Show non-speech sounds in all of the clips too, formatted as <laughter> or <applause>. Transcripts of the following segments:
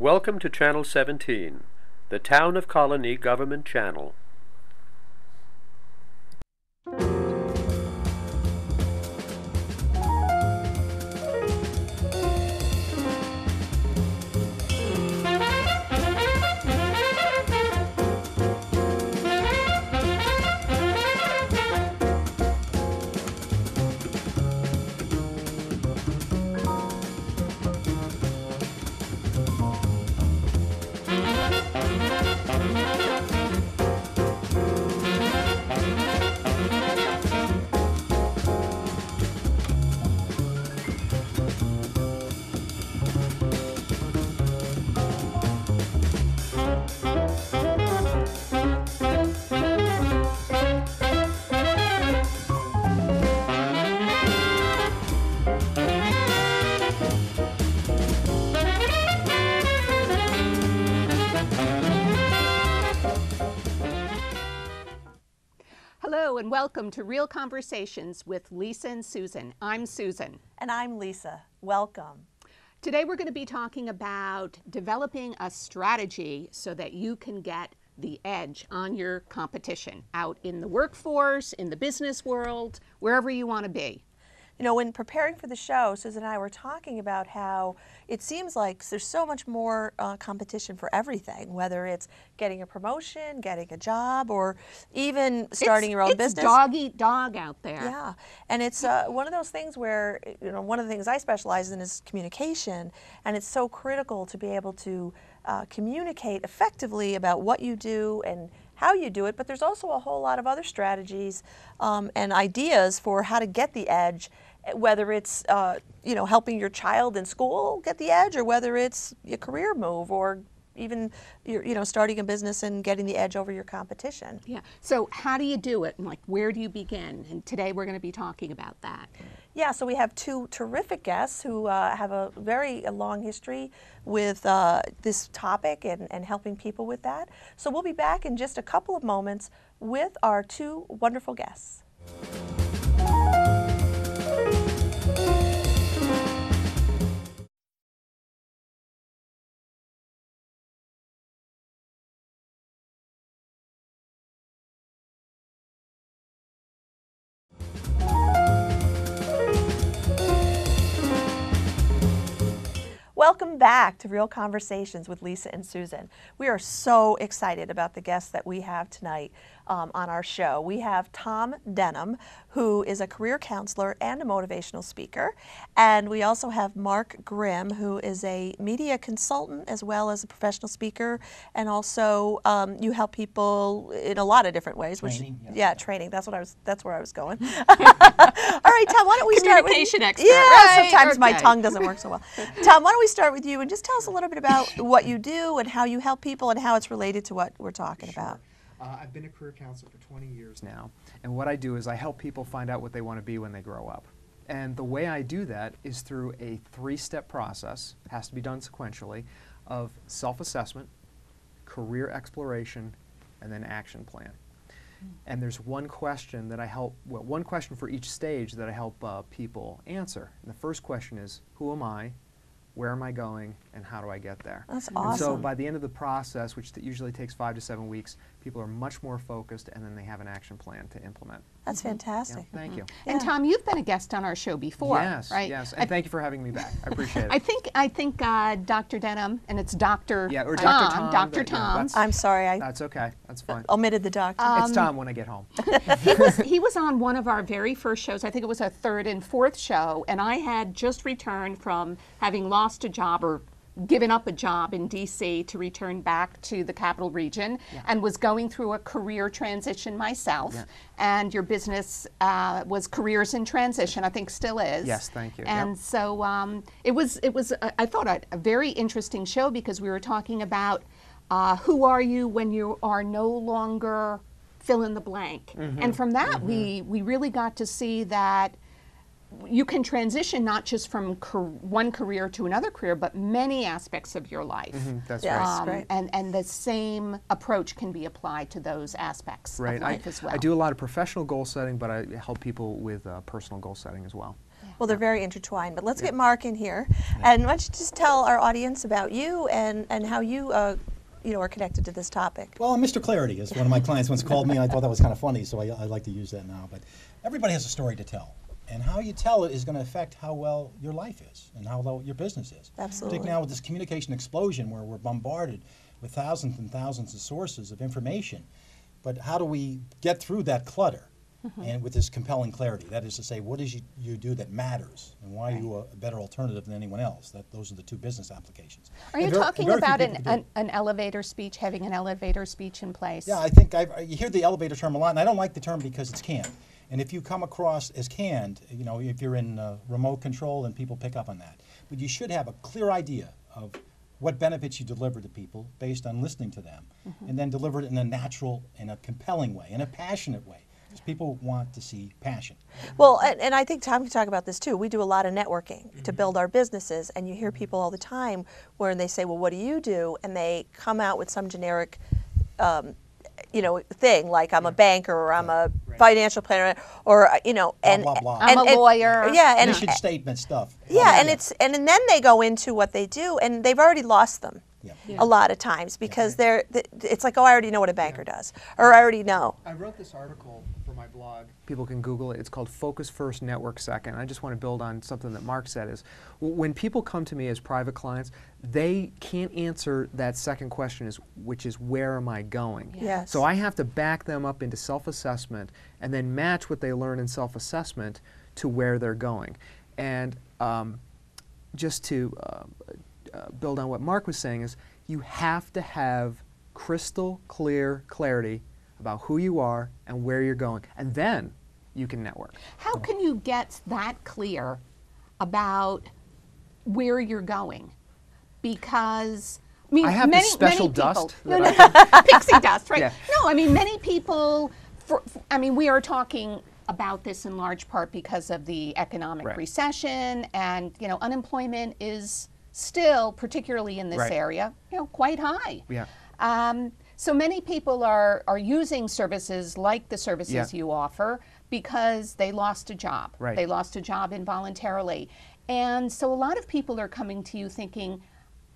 Welcome to Channel 17, the Town of Colonie Government Channel. Hello and welcome to Real Conversations with Lisa and Susan. I'm Susan. And I'm Lisa. Welcome. Today we're going to be talking about developing a strategy so that you can get the edge on your competition out in the workforce, in the business world, wherever you want to be. You know, when preparing for the show, Susan and I were talking about how it seems like there's so much more uh, competition for everything, whether it's getting a promotion, getting a job, or even starting It's- your own it's business. dog eat dog out there. Yeah, and it's uh, one of those things where you know one of the things I specialize in is communication, and it's so critical to be able to uh, communicate effectively about what you do and how you do it. But there's also a whole lot of other strategies um, and ideas for how to get the edge, whether it's uh, you know helping your child in school get the edge, or whether it's a career move, or even you know starting a business and getting the edge over your competition. Yeah. So how do you do it and like where do you begin? And today we're going to be talking about that. Yeah, so we have two terrific guests who uh, have a very a long history with uh, this topic and, and helping people with that. So we'll be back in just a couple of moments with our two wonderful guests. Welcome back to Real Conversations with Lisa and Susan. We are so excited about the guests that we have tonight um, on our show. We have Tom Denham, who is a career counselor and a motivational speaker. And we also have Mark Grimm, who is a media consultant as well as a professional speaker. And also, um, you help people in a lot of different ways. Which, Training, yes. Yeah, training. That's what I was. That's where I was going. <laughs> All right, Tom. Why don't we start with Communication expert, Yeah, right? sometimes my tongue doesn't work so well. <laughs> Tom, why don't we start with you and just tell us a little bit about what you do and how you help people and how it's related to what we're talking about. Uh, I've been a career counselor for 20 years now, and what I do is I help people find out what they want to be when they grow up. And the way I do that is through a three step process, has to be done sequentially, of self assessment, career exploration, and then action plan. And there's one question that I help, well, one question for each stage that I help uh, people answer. And the first question is Who am I? Where am I going? And how do I get there? That's And so by the end of the process, which usually takes five to seven weeks, people are much more focused and then they have an action plan to implement. That's mm-hmm. Yeah, fantastic. thank you. Mm-hmm. And Yeah. Tom, you've been a guest on our show before, yes, right? yes, I- and thank you for having me back. I appreciate <laughs> it. I think I think uh, Dr. Denham and it's Dr. Yeah, or Tom, Dr. Tom, Dr. that- yeah, Tom. that's- I'm sorry, I That's okay. That's fine. omitted the doctor. Um, it's Tom when I get home. <laughs> he was he was on one of our very first shows. I think it was our third and fourth show, and I had just returned from having lost a job or given up a job in DC to return back to the capital region and was going through a career transition myself. Yeah. And your business uh, was careers in transition, I think still is. Yes, thank you. Yep. And so um, it was it was uh, I thought a, a very interesting show because we were talking about uh, who are you when you are no longer fill in the blank. Mm-hmm. And from that, we we really got to see that you can transition not just from car- one career to another career, but many aspects of your life. Mm, That's Yes. right. Um, right. and, and the same approach can be applied to those aspects Right. of I, life as well. I do a lot of professional goal setting, but I help people with uh, personal goal setting as well. Well, they're very intertwined, but let's get Mark in here. And why don't you just tell our audience about you and, and how you, uh, you know, are connected to this topic? Well, Mr. Clarity is one of my clients once called me, and I thought that was kind of funny, so I, I like to use that now. But everybody has a story to tell, and how you tell it is going to affect how well your life is and how well your business is. Absolutely. Particularly now with this communication explosion, where we're bombarded with thousands and thousands of sources of information, but how do we get through that clutter? Mm-hmm. And with this compelling clarity, that is to say, what is you, you do that matters, and why are you a better alternative than anyone else? That those are the two business applications. Are you And ver- and talking about an, an, an elevator speech, having an elevator speech in place? Yeah, I think I've, you hear the elevator term a lot, and I don't like the term because it's canned. And if you come across as canned, you know, if you're in uh, remote control and people pick up on that. But you should have a clear idea of what benefits you deliver to people based on listening to them, and then deliver it in a natural, in a compelling way, in a passionate way. Because people want to see passion. Well, and, and I think Tom can talk about this too. We do a lot of networking to build our businesses, and you hear people all the time where they say, "Well, what do you do?" and they come out with some generic, um, you know, thing like I'm a banker or I'm a financial planner or uh, you know, and blah, blah. I'm and- a and- lawyer. Yeah, and Mission statement stuff. yeah, and it's and, and then they go into what they do, and they've already lost them. Yeah. A lot of times because they're, it's like, oh, I already know what a banker does, or I already know. I wrote this article for my blog. People can Google it. It's called Focus First, Network Second. I just want to build on something that Mark said is when people come to me as private clients, they can't answer that second question is which is where am I going? Yes. So I have to back them up into self-assessment and then match what they learn in self-assessment to where they're going. And um, just to uh, uh, build on what Mark was saying is you have to have crystal clear clarity about who you are and where you're going, and then you can network. How can you get that clear about where you're going? Because I mean, I have many, this special many people, dust <laughs> No, no, <laughs> pixie dust, right? Yeah. No, I mean, many people. For, for- I mean, we are talking about this in large part because of the economic Right. recession, and you know, unemployment is still, particularly in this Right. area, you know, quite high. Yeah. Um, so many people are, are using services like the services Yeah. you offer because they lost a job. Right. They lost a job involuntarily. And so a lot of people are coming to you thinking,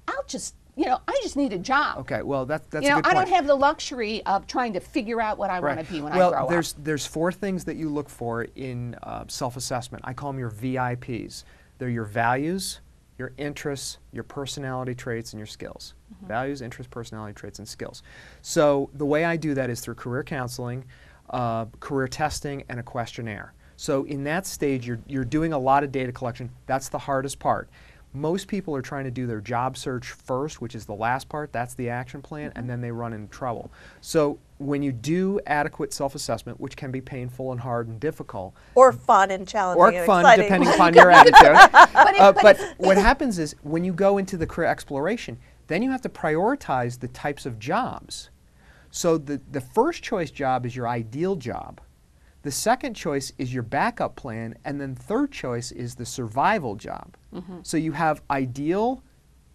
I'll just, you know, I just need a job. Okay, well that, that's you a know, good I don't have the luxury of trying to figure out what I want to be when well, I grow there's up. there's four things that you look for in uh, self-assessment. I call them your VIPs. They're your values, your interests, your personality traits, and your skills. Mm-hmm. Values, interests, personality traits, and skills. So the way I do that is through career counseling, uh, career testing, and a questionnaire. So in that stage, you're you're doing a lot of data collection. That's the hardest part. Most people are trying to do their job search first, which is the last part. That's the action plan, and then they run into trouble. So when you do adequate self-assessment, which can be painful and hard and difficult, Or fun and challenging or and fun, exciting. depending upon <laughs> your attitude. <laughs> it- Uh, but but what happens is when you go into the career exploration, then you have to prioritize the types of jobs. So the, the first choice job is your ideal job. The second choice is your backup plan, and then third choice is the survival job. Mm-hmm. So you have ideal,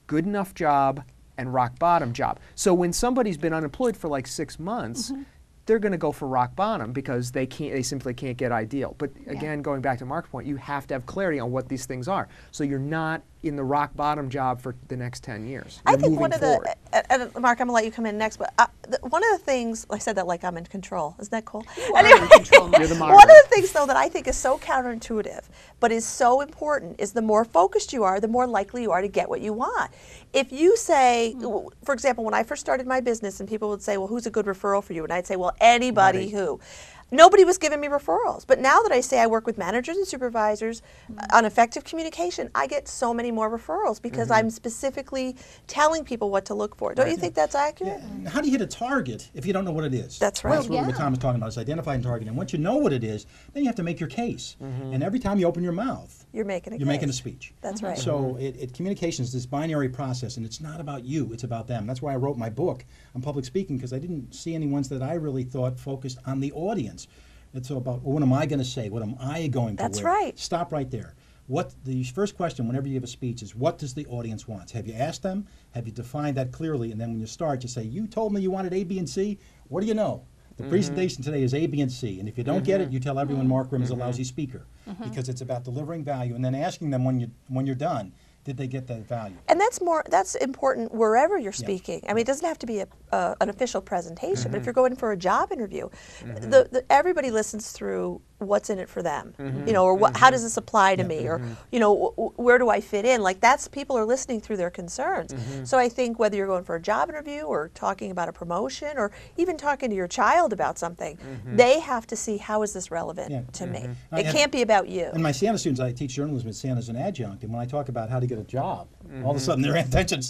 good enough job, and rock bottom job. So when somebody's been unemployed for like six months, mm-hmm. they're going to go for rock bottom because they can't, they simply can't get ideal. But again, going back to Mark's point, you have to have clarity on what these things are. So you're not in the rock bottom job for the next 10 years. I You're think moving one of forward. the, and, and Mark, I'm gonna let you come in next, but uh, the, one of the things, I said that like I'm in control. Isn't that cool? are in control, You're the <laughs> One of the things, though, that I think is so counterintuitive, but is so important, is the more focused you are, the more likely you are to get what you want. If you say, hmm. w- for example, when I first started my business, and people would say, "Well, who's a good referral for you?" and I'd say, "Well, anybody who." Nobody was giving me referrals, but now that I say I work with managers and supervisors uh, on effective communication, I get so many more referrals because I'm specifically telling people what to look for. Don't you think that's accurate? And How do you hit a target if you don't know what it is? That's right. That's what, what yeah. Tom is talking about is identifying target. And once you know what it is, then you have to make your case. And every time you open your mouth, You're making a you're making a speech. That's uh-huh. right. So it, it communication is this binary process, and it's not about you; it's about them. That's why I wrote my book on public speaking because I didn't see any ones that I really thought focused on the audience. It's all about well, what am I going to say? What am I going to That's wear? right. Stop right there. What the first question whenever you give a speech is what does the audience want? Have you asked them? Have you defined that clearly? And then when you start, you say, "You told me you wanted A, B, and C. What do you know?" The presentation today is A, B, and C. And if you don't get it, you tell everyone Mark Grimm is Mm-hmm. a lousy speaker because it's about delivering value and then asking them when you when you're done, did they get that value? And that's more that's important wherever you're speaking. I mean, it doesn't have to be a, uh, an official presentation, but if you're going for a job interview, the, the, everybody listens through what's in it for them, mm-hmm. you know, or what, how mm-hmm. does this apply to me, or mm-hmm. you know, w- where do I fit in? Like that's people are listening through their concerns. So I think whether you're going for a job interview or talking about a promotion or even talking to your child about something, they have to see how is this relevant Yeah. to me. I It can't be about you. And my Siena students, I teach journalism at Siena as an adjunct, and when I talk about how to get a job, all Mm-hmm. of a sudden their <laughs> attention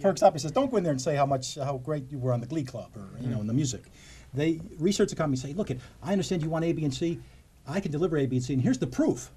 perks up. He says, "Don't go in there and say how much how great you were on the Glee Club or you Mm-hmm. know in the music." They research the company, say, "Look, it, I understand you want A, B, and C. I can deliver A, B, and C, and here's the proof."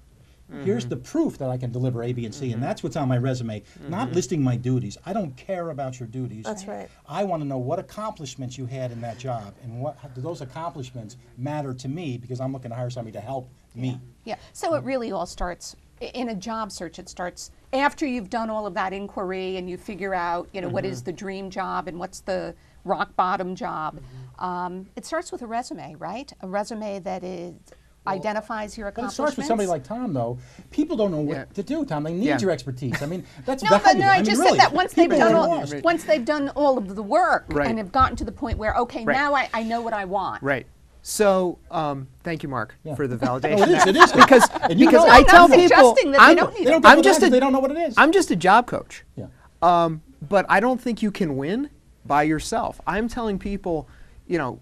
Here's the proof that I can deliver A, B, and C, and that's what's on my resume. Not listing my duties. I don't care about your duties. That's right. I want to know what accomplishments you had in that job, and what do those accomplishments matter to me because I'm looking to hire somebody to help me. Yeah, so it really all starts in a job search. It starts after you've done all of that inquiry and you figure out, you know, what Mm-hmm. is the dream job and what's the rock bottom job. Mm-hmm. Um, it starts with a resume, right? A resume that is identifies your But it starts with somebody like Tom, though. People don't know what Yeah. to do, Tom. They need Yeah. your expertise. I mean, that's no, value. but no, I, mean, just really, said that once they've done all, lost. once they've done all of the work Right. and have gotten to the point where okay, Right. now I, I know what I want. Right. So, um, thank you, Mark, Yeah. for the <laughs> No, validation. it is. It is because <laughs> And you because know I tell people suggesting that they I'm, don't need They don't it. get I'm just value, a, they don't know what it is. I'm just a job coach. Yeah. Um, but I don't think you can win by yourself. I'm telling people, you know,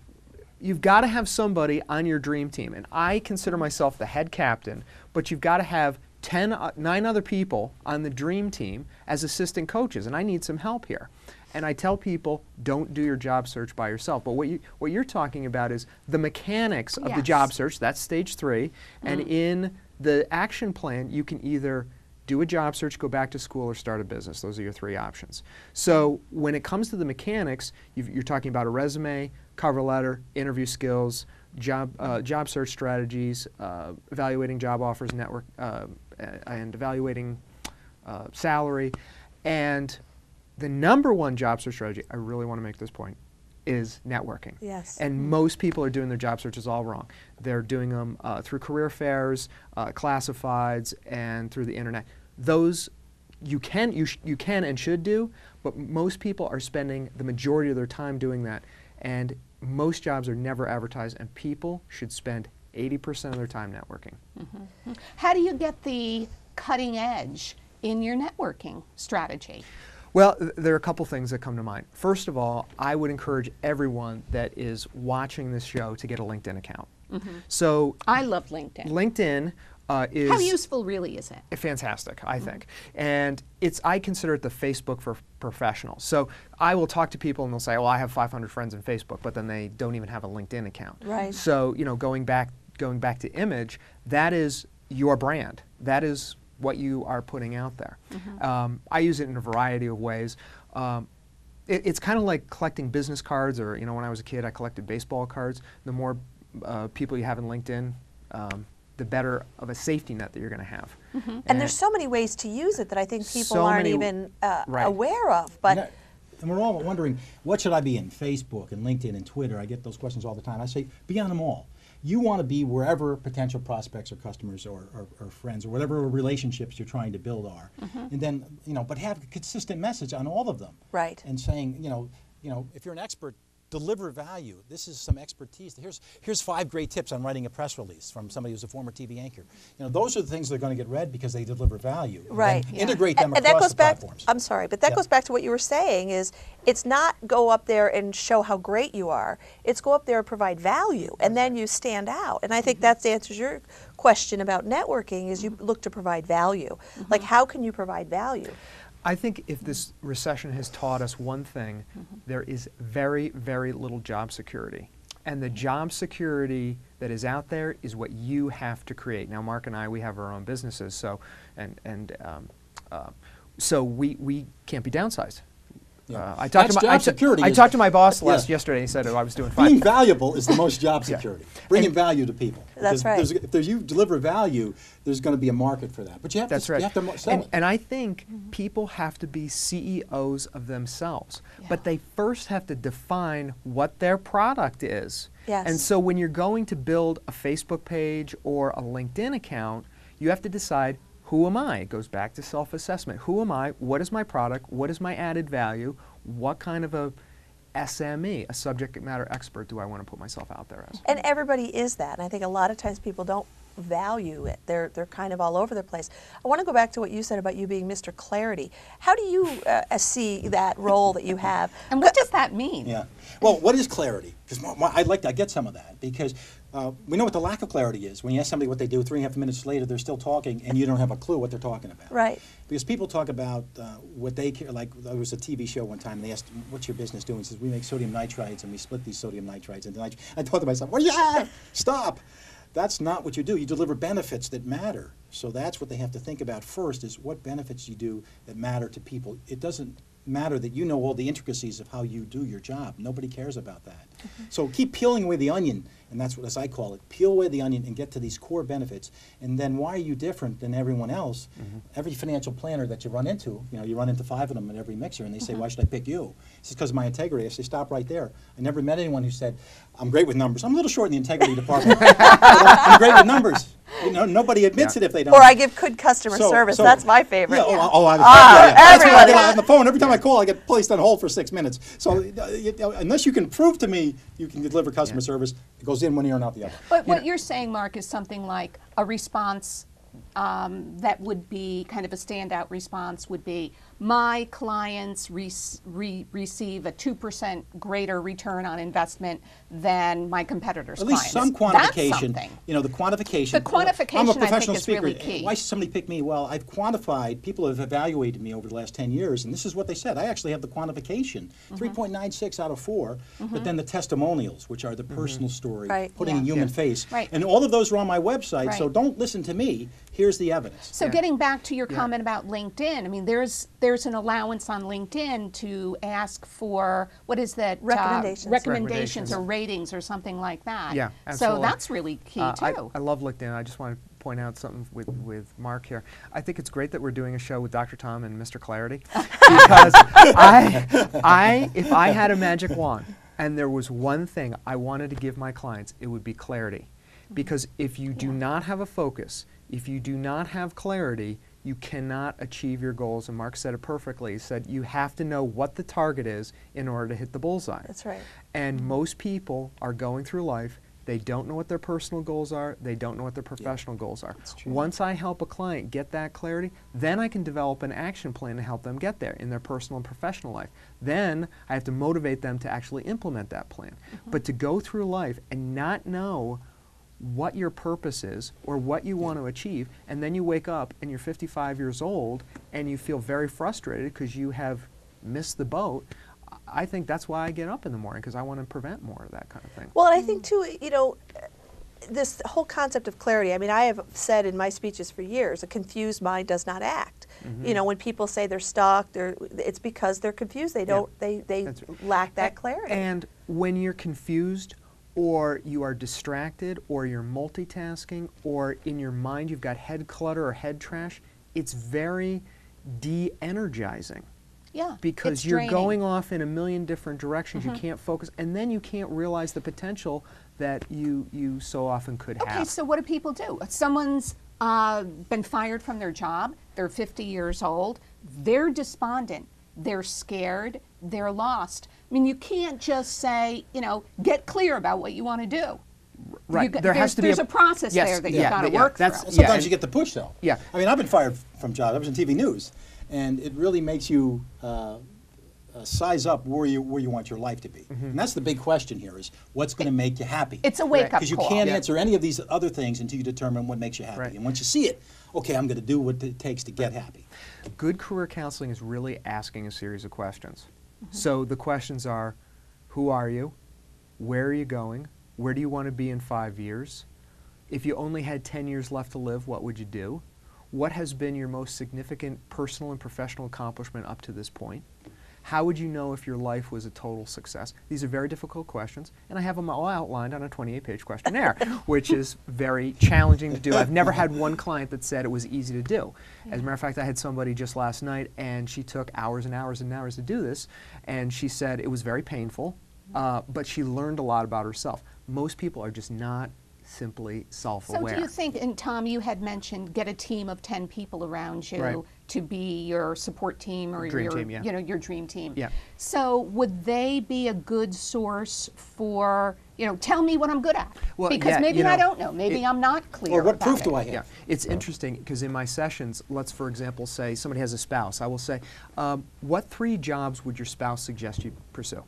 you've got to have somebody on your dream team, and I consider myself the head captain. But you've got to have 10, uh, nine other people on the dream team as assistant coaches, and I need some help here. And I tell people, don't do your job search by yourself. But what you what you're talking about is the mechanics of the job search. That's stage three, and in the action plan, you can either do a job search, go back to school, or start a business. Those are your three options. So when it comes to the mechanics, you've, you're talking about a resume, cover letter, interview skills, job uh, job search strategies, uh, evaluating job offers, network, uh, and evaluating uh, salary, and the number one job search strategy. I really want to make this point. Is networking. Yes. And most people are doing their job searches all wrong. They're doing them uh, through career fairs, uh, classifieds, and through the internet. Those you can you, sh- you can and should do, but most people are spending the majority of their time doing that, and most jobs are never advertised. And people should spend 80% of their time networking. Mm-hmm. How do you get the cutting edge in your networking strategy? Well, there are a couple things that come to mind. First of all, I would encourage everyone that is watching this show to get a LinkedIn account. Mm-hmm. So I love LinkedIn. LinkedIn uh, is How useful really is it? fantastic, I think. And it's I consider it the Facebook for professionals. So I will talk to people and they'll say, "Well, I have 500 friends in Facebook," but then they don't even have a LinkedIn account. Right. So you know, going back going back to image, that is your brand. That is what you are putting out there. Um, I use it in a variety of ways. Um, it, it's kind of like collecting business cards, or you know, when I was a kid, I collected baseball cards. The more uh, people you have in LinkedIn, um, the better of a safety net that you're going to have. And there's so many ways to use it that I think people So aren't many- even uh, right. aware of. But And, I- and we're all wondering, what should I be in? Facebook and LinkedIn and Twitter. I get those questions all the time. I say, be on them all. You want to be wherever potential prospects or customers or, or, or friends or whatever relationships you're trying to build are. And then, you know, but have a consistent message on all of them. Right. And saying, you know, you know, if you're an expert, deliver value. This is some expertise. Here's here's five great tips on writing a press release from somebody who's a former TV anchor. You know, those are the things that are going to get read because they deliver value. Right. Yeah. Integrate them and across that goes the back platforms. i'm sorry but that Yeah. goes back to what you were saying is it's not go up there and show how great you are it's go up there and provide value and then you stand out and i think mm-hmm. that answers your question about networking is you mm-hmm. look to provide value mm-hmm. like how can you provide value I think if this recession has taught us one thing, there is very, very little job security. And the job security that is out there is what you have to create. Now, Mark and I, we have our own businesses, so and and um, uh, so we we can't be downsized. Uh, I talked That's to my I job ta- security I talked to my boss Yeah. last yesterday. and He said oh, I was doing fine. Being fine. valuable is the most job <laughs> Yeah. security. Bringing value to people. That's Because right. there's- If there's, you deliver value, there's going to be a market for that. But you have That's to, right. you have to sell and, it. and I think people have to be CEOs of themselves, but they first have to define what their product is. Yes. And so when you're going to build a Facebook page or a LinkedIn account, you have to decide who am I? It goes back to self assessment. Who am I? What is my product? What is my added value? What kind of a SME, a subject matter expert, do I want to put myself out there as? And everybody is that. And I think a lot of times people don't value it. They're they're kind of all over the place. I want to go back to what you said about you being Mr. Clarity. How do you uh, see that role that you have? And what does that mean? Yeah. Well, what is clarity? Because I'd like to I get some of that because uh, we know what the lack of clarity is. When you ask somebody what they do, three and a half minutes later they're still talking, and you don't have a clue what they're talking about. Right. Because people talk about uh, what they care. Like there was a TV show one time, and they asked, "What's your business doing?" He says, "We make sodium nitrites, and we split these sodium nitrites into nit-" I thought to myself, "Well, yeah, stop." That's not what you do. You deliver benefits that matter. So that's what they have to think about first: is what benefits you do that matter to people. It doesn't matter that you know all the intricacies of how you do your job. Nobody cares about that. Mm-hmm. So keep peeling away the onion, and that's what, as I call it, peel away the onion and get to these core benefits. And then why are you different than everyone else? Mm-hmm. Every financial planner that you run into, you know, you run into five of them in every mixer, and they say, mm-hmm. "Why should I pick you?" It's because of my integrity. I say, "Stop right there." I never met anyone who said, "I'm great with numbers." I'm a little short in the integrity department. <laughs> I'm, I'm great with numbers. You know, nobody admits Yeah. it if they don't. Or I give good customer So- service. so- That's my favorite. Yeah, oh, oh, I, Ah, yeah, yeah. That's why I get on the phone. Every time I call, I get placed on hold for six minutes. So uh, unless you can prove to me you can deliver customer service, it goes in one ear and out the other. But what you're saying, Mark, is something like a response um, that would be kind of a standout response would be my clients re- re- receive a 2% greater return on investment than my competitors' At least clients. some quantification. You know, the quantification. The quantification, I'm I a professional speaker. really. Why should somebody pick me? Well, I've quantified. People have evaluated me over the last 10 years, and this is what they said. I actually have the quantification: Mm-hmm. 3.96 out of 4. But then the testimonials, which are the personal story, Right. putting Yeah. a human Yeah. face, Right. and all of those are on my website. So don't listen to me. Here's the evidence. So Yeah. getting back to your Yeah. comment about LinkedIn, I mean, there's there's an allowance on LinkedIn to ask for what is that uh, Recommendations. recommendations or ratings or something like that. Yeah, So that's really key Uh, I, too. I love LinkedIn. I just want to point out something with, with Mark here. I think it's great that we're doing a show with Dr. Tom and Mr. Clarity <laughs> because I, <laughs> I, if I had a magic wand and there was one thing I wanted to give my clients, it would be clarity. Because if you do not have a focus, if you do not have clarity, you cannot achieve your goals. And Mark said it perfectly. He said you have to know what the target is in order to hit the bullseye. That's right. And most people are going through life, they don't know what their personal goals are, they don't know what their professional goals are. Once I help a client get that clarity, then I can develop an action plan to help them get there in their personal and professional life. Then I have to motivate them to actually implement that plan. Mm-hmm. But to go through life and not know what your purpose is or what you want to achieve, and then you wake up and you're 55 years old and you feel very frustrated because you have missed the boat. I think that's why I get up in the morning because I want to prevent more of that kind of thing. Well, and I think too, you know, this whole concept of clarity. I mean, I have said in my speeches for years, a confused mind does not act. Mm-hmm. You know, when people say they're stuck, they're it's because they're confused. They don't. They they That's- lack that clarity. And when you're confused, or you are distracted, or you're multitasking, or in your mind you've got head clutter or head trash, it's very de energizing. yeah. because you're draining. Mm-hmm. going off in a million different directions. You can't focus, and then you can't realize the potential that you you so often could Okay, have. Okay, so what do people do? Someone's uh, been fired from their job. They're 50 years old. They're despondent. They're scared. They're lost. I mean, you can't just say, you know, get clear about what you want to do. right, You got- there there's, has to be there's a, a, process yes, there that yeah, you've got to yeah, work that's- through. yeah, Sometimes and- you get the push, though. Yeah. I mean, I've been fired from jobs. I was in TV news, and it really makes you uh, uh, size up where you where you want your life to be. Mm-hmm. And that's the big question here: is what's going to make you happy? It's a wake-up call Because you can't Yeah. answer any of these other things until you determine what makes you happy. Right. And once you see it, okay, I'm going to do what it takes to get happy. good career counseling is really asking a series of questions. Mm-hmm. So the questions are, who are you? Where are you going? Where do you want to be in five years? If you only had 10 years left to live, what would you do? What has been your most significant personal and professional accomplishment up to this point? How would you know if your life was a total success? These are very difficult questions, and I have them all outlined on a 28 page questionnaire, <laughs> which is very challenging to do. I've never had one client that said it was easy to do. As a matter of fact, I had somebody just last night, and she took hours and hours and hours to do this, and she said it was very painful, uh, but she learned a lot about herself. Most people are just not simply self So do you think, and Tom, you had mentioned get a team of 10 people around you Right. to be your support team or Dream your, team, yeah. you know, your dream team. Yeah. So would they be a good source for, you know, tell me what I'm good at? Well, because yeah, maybe you I don't know. Maybe it- I'm not clear. Or what about proof it. do I have? Yeah, it's interesting because in my sessions, let's for example say somebody has a spouse. I will say, um, what three jobs would your spouse suggest you pursue?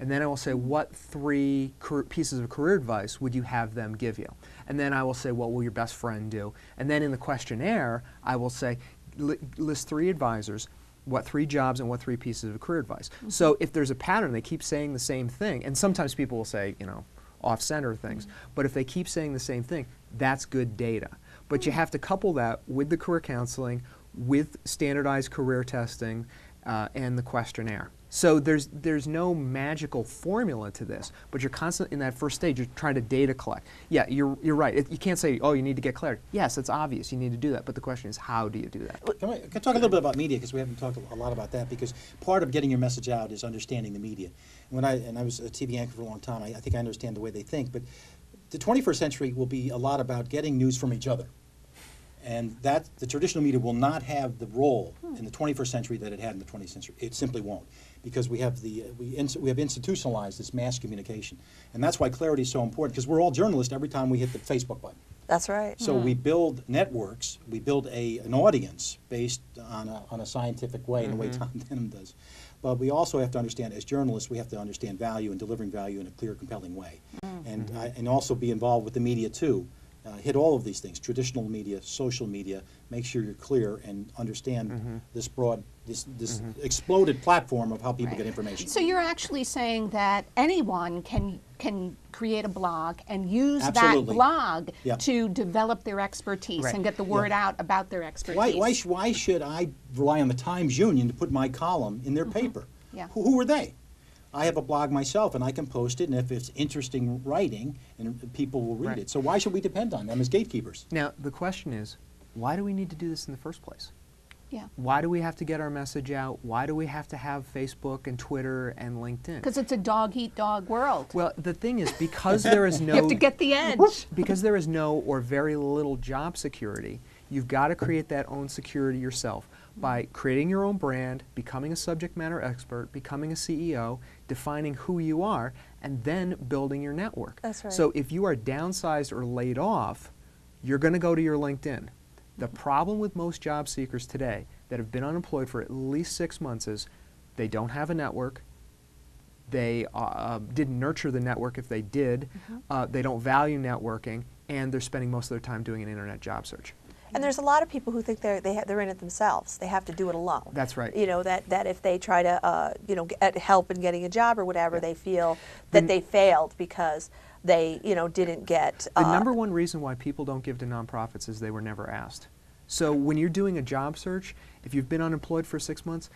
And then I will say, what three pieces of career advice would you have them give you? And then I will say, what will your best friend do? And then in the questionnaire, I will say, li- list three advisors, what three jobs and what three pieces of career advice. Mm-hmm. So if there's a pattern, they keep saying the same thing, and sometimes people will say, you know, off-center things. Mm-hmm. But if they keep saying the same thing, that's good data. But you mm-hmm. have to couple that with the career counseling, with standardized career testing, uh, and the questionnaire. So there's there's no magical formula to this, but you're constant in that first stage. You're trying to data collect. Yeah, you're you're right. It, you can't say, oh, you need to get clarity. Yes, it's obvious. You need to do that. But the question is, how do you do that? Can I, can I talk a little bit about media because we haven't talked a lot about that because part of getting your message out is understanding the media. When I and I was a TV anchor for a long time, I, I think I understand the way they think. But the 21st century will be a lot about getting news from each other, and that the traditional media will not have the role hmm. in the 21st century that it had in the 20th century. It simply won't because we have the we ins- we have institutionalized this mass communication, and that's why clarity is so important because we're all journalists every time we hit the Facebook button. That's right. So we build networks, we build a, an audience based on a, on a scientific way, in the way Tom <laughs> Denham does. But we also have to understand, as journalists, we have to understand value and delivering value in a clear, compelling way. And, uh, and also be involved with the media too. Uh, hit all of these things, traditional media, social media, make sure you're clear and understand this broad, this, this exploded platform of how people get information. So you're actually saying that anyone can can create a blog and use Absolutely. that blog Yeah. to develop their expertise Right. and get the word out about their expertise. Why, why, sh- why should I rely on the Times Union to put my column in their paper? Mm-hmm. Yeah. Who, who are they? I have a blog myself, and I can post it, and if it's interesting writing, and people will read Right. it. So why should we depend on them as gatekeepers? Now the question is, why do we need to do this in the first place? Yeah. Why do we have to get our message out? Why do we have to have Facebook and Twitter and LinkedIn? Because it's a dog eat dog world. Well, the thing is, because <laughs> there is no you have to get the edge. because there is no or very little job security, you've got to create that own security yourself by creating your own brand, becoming a subject matter expert, becoming a CEO, defining who you are, and then building your network. That's right. So if you are downsized or laid off, you're going to go to your LinkedIn. The problem with most job seekers today that have been unemployed for at least six months is they don't have a network, they uh, uh, didn't nurture the network if they did. Uh, they don't value networking, and they're spending most of their time doing an internet job search. And there's a lot of people who think they're they ha- they're in it themselves. They have to do it alone. That's right. You know that that if they try to uh, you know get help in getting a job or whatever, they feel that The- they failed because they you know didn't get. The uh, number one reason why people don't give to nonprofits is they were never asked. So when you're doing a job search, if you've been unemployed for six months,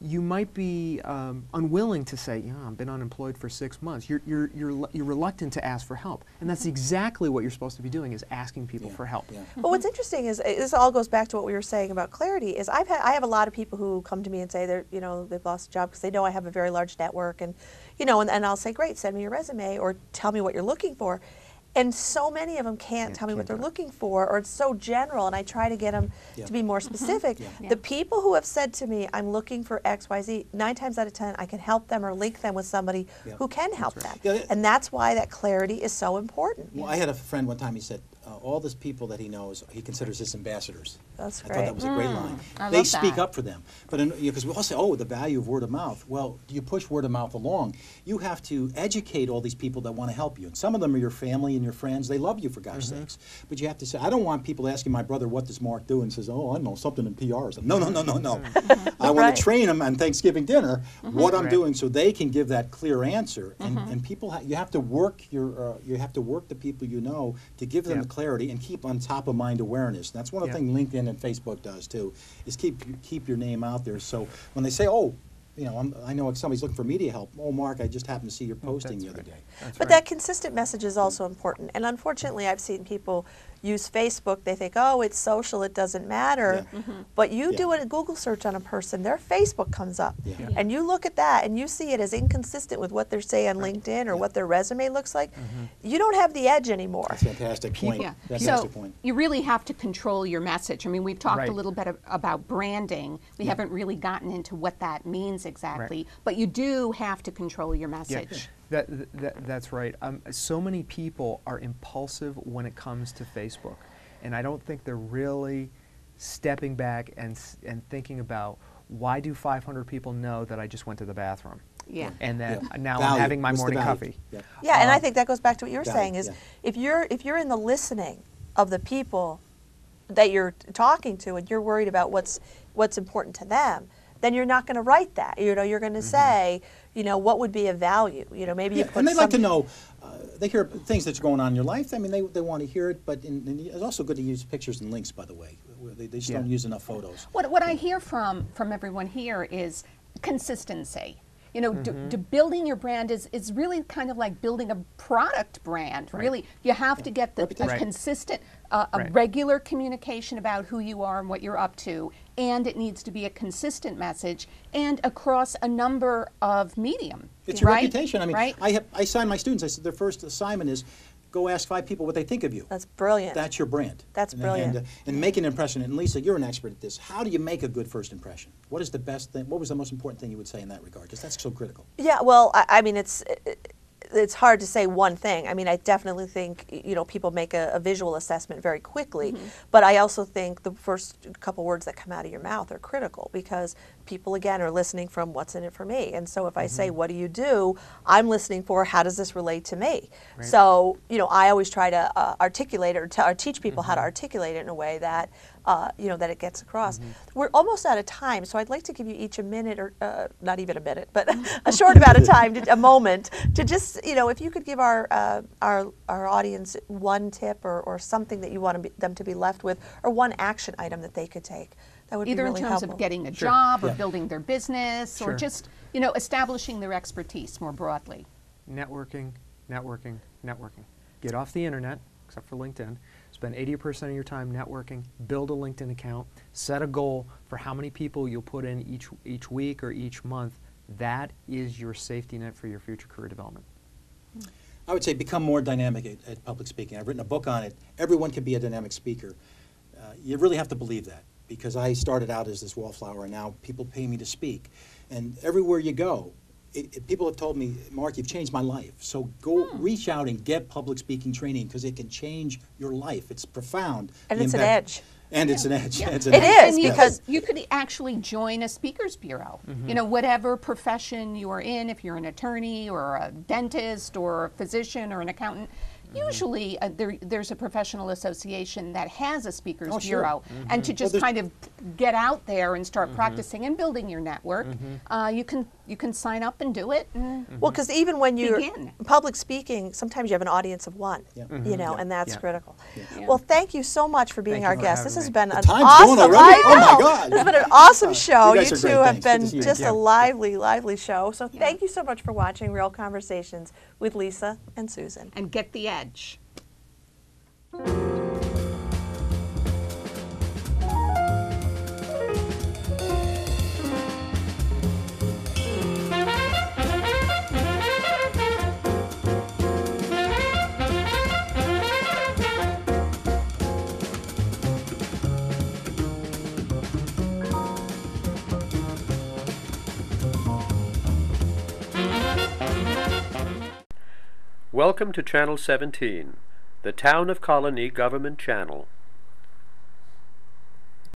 you might be um, unwilling to say, "Yeah, I've been unemployed for six months." You're, you're, you're, you're reluctant to ask for help, and that's exactly what you're supposed to be doing: is asking people Yeah, for help. yeah. But what's interesting is this all goes back to what we were saying about clarity. Is I've had I have a lot of people who come to me and say they're you know they've lost a job because they know I have a very large network and you know and, and I'll say great send me your resume or tell me what you're looking for, and so many of them can't Yeah, tell me what can't they're looking for or it's so general and I try to get them Yeah. to be more mm-hmm. specific. Yeah. Yeah. The people who have said to me I'm looking for X Y Z nine times out of ten I can help them or link them with somebody Yeah. who can help right. them, Yeah, that- and that's why that clarity is so important. Well, I had a friend one time, he said, uh, all these people that he knows, he considers his ambassadors. That's great. I thought that was a great line. I They love speak that. up for them. But, because we all say, oh, the value of word of mouth. Well, you push word of mouth along. You have to educate all these people that want to help you. And some of them are your family and your friends. They love you, for God's Mm-hmm. sakes. But you have to say, I don't want people asking my brother, what does Mark do? And says, oh, I don't know, something in PR or something. No, no, no, no, no. I want Right. to train them on Thanksgiving dinner Mm-hmm. what I'm Right. doing so they can give that clear answer. And, and people, ha- you have to work your, uh, you have to work the people you know to give them Yeah. the clarity and keep on top of mind awareness. That's one of the Yeah. things LinkedIn and Facebook does too, is keep keep your name out there. So when they say, "Oh, you know, I'm, I know if somebody's looking for media help, oh, Mark, I just happened to see your posting the that's other right. day. That's But right. that consistent message is hmm. also important. And unfortunately, I've seen people use Facebook. They think, oh, it's social, it doesn't matter. Yeah. Mm-hmm. But you Yeah. do a Google search on a person, their Facebook comes up. Yeah. Yeah. And you look at that and you see it as inconsistent with what they're saying on LinkedIn or what their resume looks like. Mm-hmm. You don't have the edge anymore. That's a fantastic point. Yeah. Fantastic so point. you really have to control your message. I mean, we've talked Right. a little bit ab- about branding. We haven't really gotten into what that means exactly, but you do have to control your Yeah, message. That, that, that's right. Um, so many people are impulsive when it comes to Facebook, and I don't think they're really stepping back and, and thinking about why do 500 people know that I just went to the bathroom? Yeah. And that Yeah. now I'm having my What's morning coffee. Yeah. Yeah, and I Um, think that goes back to what you were Got it, saying is yeah. if you're if you're in the listening of the people that you're talking to and you're worried about what's what's important to them, then you're not going to write that. You know, you're going to say, you know, what would be of value. You know, maybe you Mm-hmm. Yeah, put and they'd like to know, uh, they hear things that's going on in your life. I mean, they, they want to hear it, but in, in, it's also good to use pictures and links, by the way. They, they just Yeah. don't use enough photos. What, what I hear from, from everyone here is consistency. You know, d- d- building your brand is, is really kind of like building a product brand. Really, you have to get the a Right. consistent, uh, a Right. regular communication about who you are and what you're up to, and it needs to be a consistent message and across a number of medium. It's your right? reputation. I mean, right? I, have, I sign my students, I said their first assignment is go ask five people what they think of you. That's brilliant. That's your brand. That's and, brilliant. And, uh, and make an impression. And Lisa, you're an expert at this. How do you make a good first impression? What is the best thing? What was the most important thing you would say in that regard? Because that's so critical. Yeah, well, I, I mean, it's it's hard to say one thing. I mean, I definitely think you know people make a, a visual assessment very quickly, mm-hmm. but I also think the first couple words that come out of your mouth are critical because people again are listening from what's in it for me. And so if I say, mm-hmm. "What do you do?" I'm listening for how does this relate to me. So you know, I always try to uh, articulate or, t- or teach people how to mm-hmm. articulate it in a way that uh, you know that it gets across. We're almost out of time, so I'd like to give you each a minute or uh, not even a minute, but <laughs> a short amount of <laughs> time, to, a moment, to just you know, if you could give our uh, our our audience one tip or, or something that you want to be, them to be left with, or one action item that they could take, that would Either be really in terms helpful. of getting a Sure. job or Yeah. building their business or just, you know, establishing their expertise more broadly. networking, networking, networking. Get off the internet, except for LinkedIn. Spend 80% of your time networking. Build a LinkedIn account. Set a goal for how many people you'll put in each each week or each month. That is your safety net for your future career development. I would say become more dynamic at, at public speaking. I've written a book on it. Everyone can be a dynamic speaker. Uh, you really have to believe that because I started out as this wallflower and now people pay me to speak. And everywhere you go, it, it- people have told me, Mark, you've changed my life. So go Hmm. reach out and get public speaking training because it can change your life. It's profound. And the it's an edge. And it's an edge. It's an It edge. is, And because- could, you could actually join a speakers bureau. Mm-hmm. You know, whatever profession you are in, if you're an attorney or a dentist or a physician or an accountant. Mm-hmm. Usually, uh, there, there's a professional association that has a speakers Oh, sure. bureau, and to just there's- kind of get out there and start Mm-hmm. practicing and building your network, uh, you can you can sign up and do it. and mm-hmm. Well, because even when you're Begin. public speaking, sometimes you have an audience of one, Yeah. you mm-hmm. know, Yeah. and that's Yeah. critical. Yeah. Well, thank you so much for being Thank our for guest. This has me. been The an awesome. going already? I Oh, my know. God. This has been an awesome show. You You, two great. have Thanks. Been to see you. just Yeah. a lively, lively show. So thank you so much for watching Real Conversations with Lisa and Susan. and get the edge. Welcome to Channel 17, the Town of Colonie Government Channel.